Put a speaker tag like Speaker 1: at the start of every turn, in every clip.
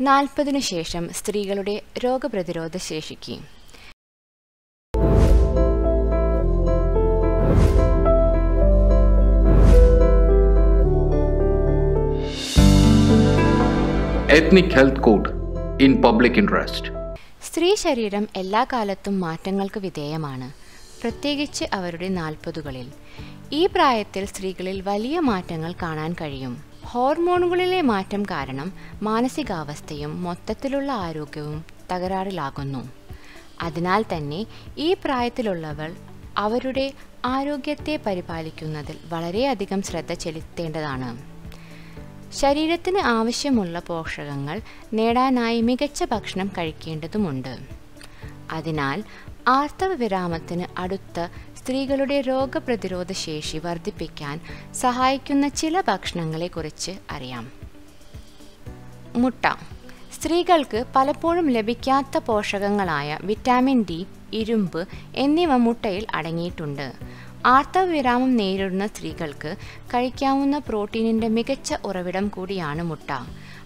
Speaker 1: നാൽപ്പതിനു ശേഷം സ്ത്രീകളുടെ രോഗപ്രതിരോധ ശേഷിക്ക്.
Speaker 2: Ethnic Health Code in Public Interest.
Speaker 1: സ്ത്രീ ശരീരം എല്ലാ കാലത്തും മാറ്റങ്ങൾക്ക് വിധേയമാണ്. പ്രത്യേകിച്ച് അവരുടെ നാൽപ്പതുകളിൽ. ഈ പ്രായത്തിൽ സ്ത്രീകളിൽ വലിയ മാറ്റങ്ങൾ കാണാൻ കഴിയും. ഹോർമോണുകളിലെ മാറ്റം കാരണം മാനസികാവസ്ഥയും മൊത്തത്തിലുള്ള ആരോഗ്യവും തകരാറിലാകുന്നു. അതിനാൽ തന്നെ ഈ പ്രായത്തിലുള്ളവർ അവരുടെ ആരോഗ്യത്തെ പരിപാലിക്കുന്നതിൽ വളരെയധികം ശ്രദ്ധ ചെലുത്തേണ്ടതാണ്. ശരീരത്തിന് ആവശ്യമുള്ള പോഷകങ്ങൾ നേടാനായി മികച്ച ഭക്ഷണം കഴിക്കേണ്ടതുമുണ്ട്. അതിനാൽ ആർത്തവ വിരാമത്തിന് അടുത്ത് സ്ത്രീകളുടെ രോഗപ്രതിരോധ ശേഷി വർദ്ധിപ്പിക്കാൻ സഹായിക്കുന്ന ചില ഭക്ഷണങ്ങളെക്കുറിച്ച് അറിയാം. മുട്ട. സ്ത്രീകൾക്ക് പലപ്പോഴും ലഭിക്കാത്ത പോഷകങ്ങളായ വിറ്റാമിൻ ഡി ഇരുമ്പ് എന്നിവ മുട്ടയിൽ അടങ്ങിയിട്ടുണ്ട്. ആർത്തവവിരാമം നേരിടുന്ന സ്ത്രീകൾക്ക് കഴിക്കാവുന്ന പ്രോട്ടീനിന്റെ മികച്ച ഉറവിടം കൂടിയാണ് മുട്ട.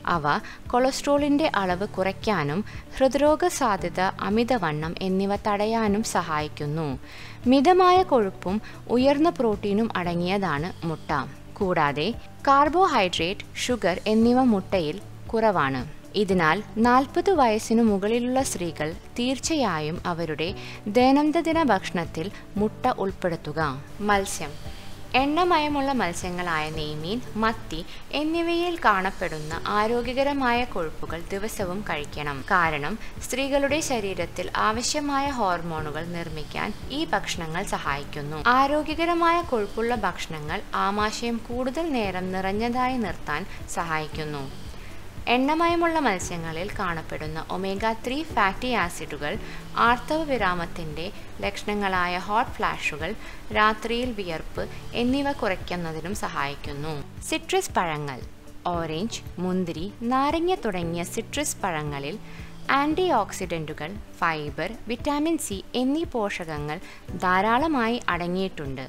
Speaker 1: അവ കൊളസ്ട്രോളിന്റെ അളവ് കുറയ്ക്കാനും ഹൃദ്രോഗ സാധ്യത അമിതവണ്ണം എന്നിവ തടയാനും സഹായിക്കുന്നു. മിതമായ കൊഴുപ്പും ഉയർന്ന പ്രോട്ടീനും അടങ്ങിയതാണ് മുട്ട. കൂടാതെ കാർബോഹൈഡ്രേറ്റ് ഷുഗർ എന്നിവ മുട്ടയിൽ കുറവാണ്. ഇതിനാൽ നാൽപ്പത് വയസ്സിനു മുകളിലുള്ള സ്ത്രീകൾ തീർച്ചയായും അവരുടെ ദൈനംദിന ഭക്ഷണത്തിൽ മുട്ട ഉൾപ്പെടുത്തുക. മത്സ്യം. എണ്ണമയമുള്ള മത്സ്യങ്ങളായ നെയ്മീൻ മത്തി എന്നിവയിൽ കാണപ്പെടുന്ന ആരോഗ്യകരമായ കൊഴുപ്പുകൾ ദിവസവും കഴിക്കണം. കാരണം സ്ത്രീകളുടെ ശരീരത്തിൽ ആവശ്യമായ ഹോർമോണുകൾ നിർമ്മിക്കാൻ ഈ ഭക്ഷണങ്ങൾ സഹായിക്കുന്നു. ആരോഗ്യകരമായ കൊഴുപ്പുള്ള ഭക്ഷണങ്ങൾ ആമാശയം കൂടുതൽ നേരം നിറഞ്ഞതായി നിർത്താൻ സഹായിക്കുന്നു. എണ്ണമയമുള്ള മത്സ്യങ്ങളിൽ കാണപ്പെടുന്ന ഒമേഗ ത്രീ ഫാറ്റി ആസിഡുകൾ ആർത്തവ വിരാമത്തിന്റെ ലക്ഷണങ്ങളായ ഹോട്ട് ഫ്ലാഷുകൾ രാത്രിയിൽ വിയർപ്പ് എന്നിവ കുറയ്ക്കുന്നതിനും സഹായിക്കുന്നു. സിട്രസ് പഴങ്ങൾ ഓറഞ്ച് മുന്തിരി നാരങ്ങ തുടങ്ങിയ സിട്രസ് പഴങ്ങളിൽ ആന്റി ഓക്സിഡന്റുകൾ ഫൈബർ വിറ്റാമിൻ സി എന്നീ പോഷകങ്ങൾ ധാരാളമായി അടങ്ങിയിട്ടുണ്ട്.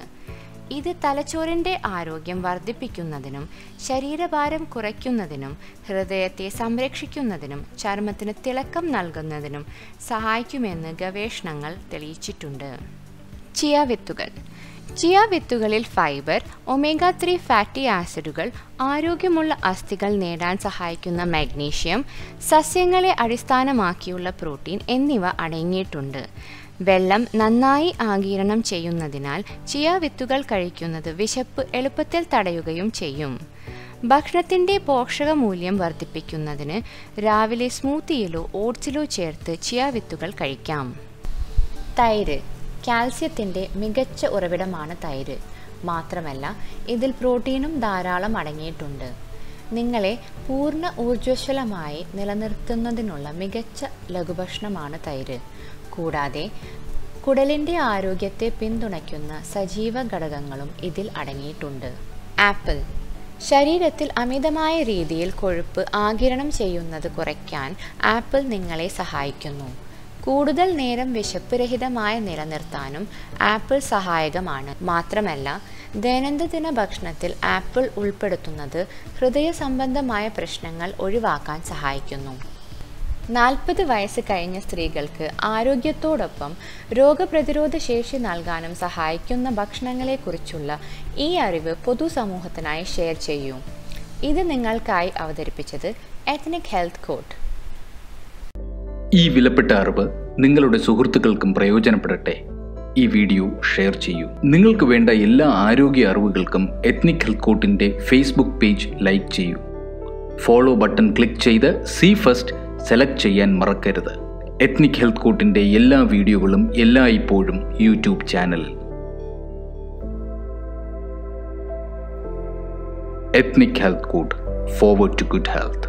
Speaker 1: ഇത് തലച്ചോറിന്റെ ആരോഗ്യം വർദ്ധിപ്പിക്കുന്നതിനും ശരീരഭാരം കുറയ്ക്കുന്നതിനും ഹൃദയത്തെ സംരക്ഷിക്കുന്നതിനും ചർമ്മത്തിന് തിളക്കം നൽകുന്നതിനും സഹായിക്കുമെന്ന് ഗവേഷണങ്ങൾ തെളിയിച്ചിട്ടുണ്ട്. ചിയ വിത്തുകൾ ചിയ വിത്തുകളിൽ ഫൈബർ ഒമേഗ ത്രീ ഫാറ്റി ആസിഡുകൾ ആരോഗ്യമുള്ള അസ്ഥികൾ നേടാൻ സഹായിക്കുന്ന മാഗ്നീഷ്യം സസ്യങ്ങളെ അടിസ്ഥാനമാക്കിയുള്ള പ്രോട്ടീൻ എന്നിവ അടങ്ങിയിട്ടുണ്ട്. വെള്ളം നന്നായി ആഗിരണം ചെയ്യുന്നതിനാൽ ചിയ വിത്തുകൾ കഴിക്കുന്നത് വിശപ്പ് എളുപ്പത്തിൽ തടയുകയും ചെയ്യും. ഭക്ഷണത്തിന്റെ പോഷകമൂല്യം വർദ്ധിപ്പിക്കുന്നതിന് രാവിലെ സ്മൂത്തിയിലോ ഓട്സിലോ ചേർത്ത് ചിയ വിത്തുകൾ കഴിക്കാം. തൈര് കാൽസ്യത്തിന്റെ മികച്ച ഉറവിടമാണ് തൈര്. മാത്രമല്ല ഇതിൽ പ്രോട്ടീനും ധാരാളം അടങ്ങിയിട്ടുണ്ട്. നിങ്ങളെ പൂർണ ഊർജസ്വലമായി നിലനിർത്തുന്നതിനുള്ള മികച്ച ലഘുഭക്ഷണമാണ് തൈര്. കൂടാതെ കുടലിന്റെ ആരോഗ്യത്തെ പിന്തുണയ്ക്കുന്ന സജീവ ഘടകങ്ങളും ഇതിൽ അടങ്ങിയിട്ടുണ്ട്. ആപ്പിൾ. ശരീരത്തിൽ അമിതമായ രീതിയിൽ കൊഴുപ്പ് ആകിരണം ചെയ്യുന്നത് കുറയ്ക്കാൻ ആപ്പിൾ നിങ്ങളെ സഹായിക്കുന്നു. കൂടുതൽ നേരം വിശപ്പ് രഹിതമായി നിലനിർത്താനും ആപ്പിൾ സഹായകമാണ്. മാത്രമല്ല ദൈനംദിന ഭക്ഷണത്തിൽ ആപ്പിൾ ഉൾപ്പെടുത്തുന്നത് ഹൃദയ സംബന്ധമായ പ്രശ്നങ്ങൾ ഒഴിവാക്കാൻ സഹായിക്കുന്നു. നാൽപ്പത് വയസ്സ് കഴിഞ്ഞ സ്ത്രീകൾക്ക് ആരോഗ്യത്തോടൊപ്പം രോഗപ്രതിരോധ ശേഷി നൽകാനും സഹായിക്കുന്ന ഭക്ഷണങ്ങളെക്കുറിച്ചുള്ള ഈ അറിവ് പൊതുസമൂഹത്തിനായി ഷെയർ ചെയ്യൂ. ഇത് നിങ്ങൾക്കായി അവതരിപ്പിച്ചത് എത്നിക് ഹെൽത്ത് കോട്ട്.
Speaker 2: ഈ വിലപ്പെട്ട അറിവ് നിങ്ങളുടെ സുഹൃത്തുക്കൾക്കും പ്രയോജനപ്പെടട്ടെ. ഈ വീഡിയോ ഷെയർ ചെയ്യൂ. നിങ്ങൾക്ക് വേണ്ട എല്ലാ ആരോഗ്യ അറിവുകൾക്കും എത്നിക് ഹെൽത്ത് കോട്ടിന്റെ ഫേസ്ബുക്ക് പേജ് ലൈക്ക് ചെയ്യൂ. ഫോളോ ബട്ടൺ ക്ലിക്ക് ചെയ്ത് സി ഫസ്റ്റ് സെലക്ട് ചെയ്യാൻ മറക്കരുത്. എത്നിക് ഹെൽത്ത് കോട്ടിന്റെ എല്ലാ വീഡിയോകളും എല്ലായ്പ്പോഴും യൂട്യൂബ് ചാനലിൽ ethnic health court forward to good health